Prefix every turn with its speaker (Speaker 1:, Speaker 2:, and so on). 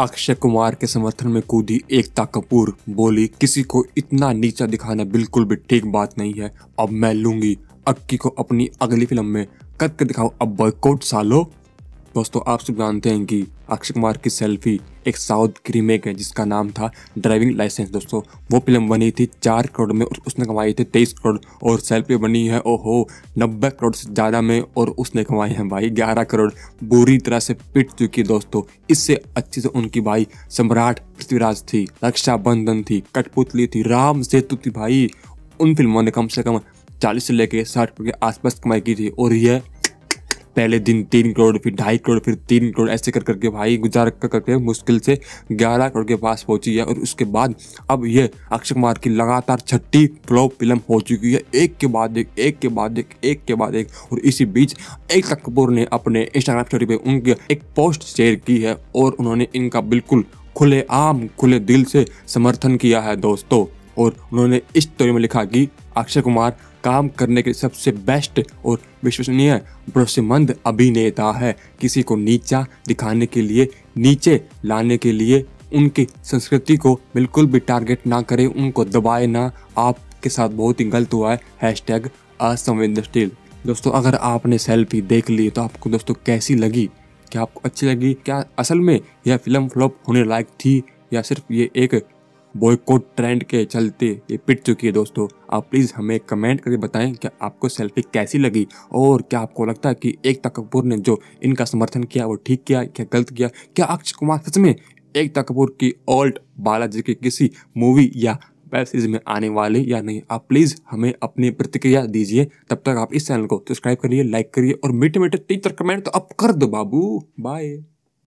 Speaker 1: अक्षय कुमार के समर्थन में कूदी एकता कपूर। बोली, किसी को इतना नीचा दिखाना बिल्कुल भी ठीक बात नहीं है। अब मैं लूँगी। अक्की को अपनी अगली फ़िल्म में करके दिखाओ। अब बॉयकॉट सालो। दोस्तों, आप सब जानते हैं कि अक्षय कुमार की सेल्फी एक साउथ की रीमेक है, जिसका नाम था ड्राइविंग लाइसेंस। दोस्तों, वो फ़िल्म बनी थी चार करोड़ में और उसने कमाई थी तेईस करोड़ और सेल्फी बनी है, ओहो, नब्बे करोड़ से ज़्यादा में और उसने कमाई है भाई, ग्यारह करोड़। बुरी तरह से पिट चुकी दोस्तों। इससे अच्छी से उनकी भाई सम्राट पृथ्वीराज थी, रक्षाबंधन थी, कठपुतली थी, राम सेतु थी भाई। उन फ़िल्मों ने कम से कम चालीस से लेकर साठ के आसपास कमाई की थी और यह पहले दिन तीन करोड़, फिर ढाई करोड़, फिर तीन करोड़, ऐसे कर करके भाई गुजार कर करके मुश्किल से ग्यारह करोड़ के पास पहुँची है। और उसके बाद अब ये अक्षय कुमार की लगातार छठी फ्लॉप फ़िल्म हो चुकी है। एक के बाद एक एक के बाद एक एक के बाद एक। और इसी बीच एक कपूर ने अपने इंस्टाग्राम स्टोरी पे उनकी एक पोस्ट शेयर की है और उन्होंने इनका बिल्कुल खुले आम खुले दिल से समर्थन किया है दोस्तों। और उन्होंने इस स्टोरी में लिखा कि अक्षय कुमार काम करने के सबसे बेस्ट और विश्वसनीय, भरोसेमंद अभिनेता है। किसी को नीचा दिखाने के लिए, नीचे लाने के लिए, उनकी संस्कृति को बिल्कुल भी टारगेट ना करें, उनको दबाए ना। आपके साथ बहुत ही गलत हुआ है। हैश टैग असंवेदनशील। दोस्तों, अगर आपने सेल्फी देख ली तो आपको दोस्तों कैसी लगी? क्या आपको अच्छी लगी? क्या असल में यह फ़िल्म फ्लॉप होने लायक थी? या सिर्फ़ ये एक बॉयकॉट ट्रेंड के चलते ये पिट चुकी है दोस्तों। आप प्लीज़ हमें कमेंट करके बताएँ कि आपको सेल्फी कैसी लगी? और क्या आपको लगता है कि एकता कपूर ने जो इनका समर्थन किया, वो ठीक किया, क्या गलत किया? क्या अक्षय कुमार सच में एकता कपूर की ओल्ड बालाजी की किसी मूवी या वेब सीरीज़ में आने वाले या नहीं? आप प्लीज़ हमें अपनी प्रतिक्रिया दीजिए। तब तक आप इस चैनल को सब्सक्राइब करिए लाइक करिए और मीठे मीठे तीन कमेंट तो अब कर दो बाबू। बाय